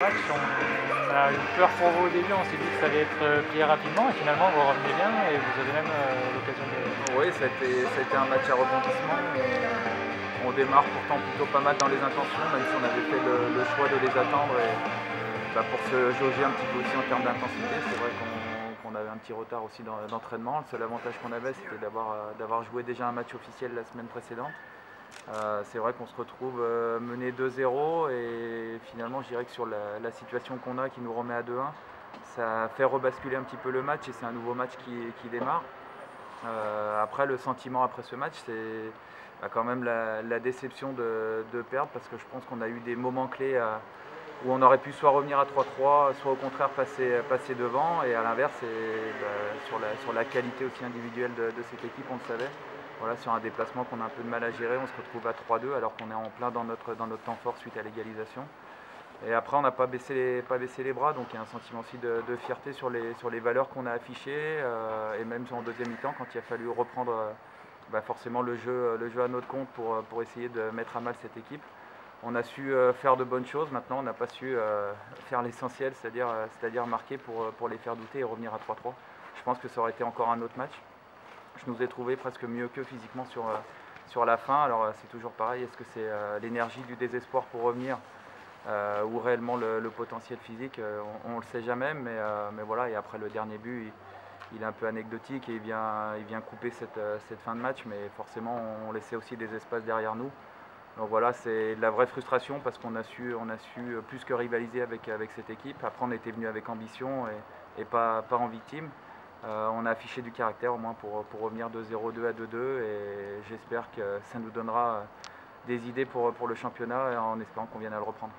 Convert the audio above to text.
on a eu peur pour vous au début, on s'est dit que ça allait être euh, plié rapidement et finalement vous revenez bien et vous avez même euh, l'occasion de... Oui, ça a, été, un match à rebondissement. On, démarre pourtant plutôt pas mal dans les intentions, même si on avait fait le, choix de les attendre et, bah, pour se jauger un petit peu aussi en termes d'intensité. C'est vrai qu'on avait un petit retard aussi d'entraînement. Le seul avantage qu'on avait, c'était euh, d'avoir joué déjà un match officiel la semaine précédente. Euh, c'est vrai qu'on se retrouve euh, mené 2-0 et finalement je dirais que sur la, situation qu'on a qui nous remet à 2-1, ça fait rebasculer un petit peu le match et c'est un nouveau match qui, démarre. Euh, après le sentiment après ce match c'est bah, quand même la, déception de, perdre parce que je pense qu'on a eu des moments clés où on aurait pu soit revenir à 3-3, soit au contraire passer, devant et à l'inverse bah, sur, la, sur la qualité aussi individuelle de, de cette équipe on le savait. Voilà, sur un déplacement qu'on a un peu de mal à gérer, on se retrouve à 3-2 alors qu'on est en plein dans notre, dans notre temps fort suite à l'égalisation. Et après, on n'a pas baissé, les, bras, donc il y a un sentiment aussi de, fierté sur les, valeurs qu'on a affichées, euh, et même en deuxième mi-temps, quand il a fallu reprendre euh, bah, forcément le jeu, le jeu à notre compte pour, essayer de mettre à mal cette équipe. On a su euh, faire de bonnes choses, maintenant on n'a pas su faire l'essentiel, c'est-à-dire marquer pour, pour les faire douter et revenir à 3-3. Je pense que ça aurait été encore un autre match. Je nous ai trouvé presque mieux qu'eux physiquement sur, euh, sur la fin. Alors euh, c'est toujours pareil, est-ce que c'est euh, l'énergie du désespoir pour revenir ou réellement le, potentiel physique On ne le sait jamais, mais, mais voilà. Et après le dernier but, il, est un peu anecdotique et il vient, il vient couper cette, cette fin de match, mais forcément on laissait aussi des espaces derrière nous. Donc voilà, c'est de la vraie frustration parce qu'on a su, on a su plus que rivaliser avec, avec cette équipe. Après on était venu avec ambition et, et pas, pas en victime. Euh, on a affiché du caractère au moins pour, pour revenir de 0-2 à 2-2 et j'espère que ça nous donnera des idées pour, pour le championnat en espérant qu'on vienne à le reprendre.